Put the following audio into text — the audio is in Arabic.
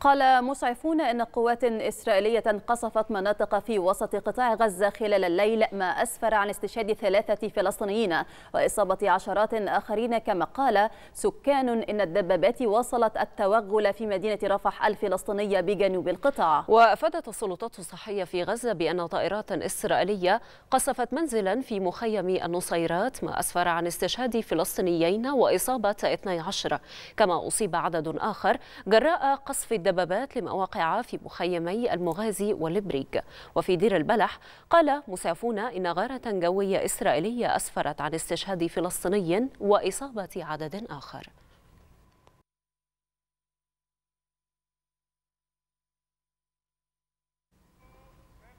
قال مسعفون إن قوات إسرائيلية قصفت مناطق في وسط قطاع غزة خلال الليل ما أسفر عن استشهاد ثلاثة فلسطينيين وإصابة عشرات آخرين كما قال سكان إن الدبابات واصلت التوغل في مدينة رفح الفلسطينية بجنوب القطاع. وأفادت السلطات الصحية في غزة بأن طائرات إسرائيلية قصفت منزلا في مخيم النصيرات ما أسفر عن استشهاد فلسطينيين وإصابة 12 كما أصيب عدد آخر جراء قصف الدبابات لمواقع في مخيمي المغازي والبريج وفي دير البلح قال مسافون إن غارة جوية إسرائيلية أسفرت عن استشهاد فلسطيني وإصابة عدد آخر.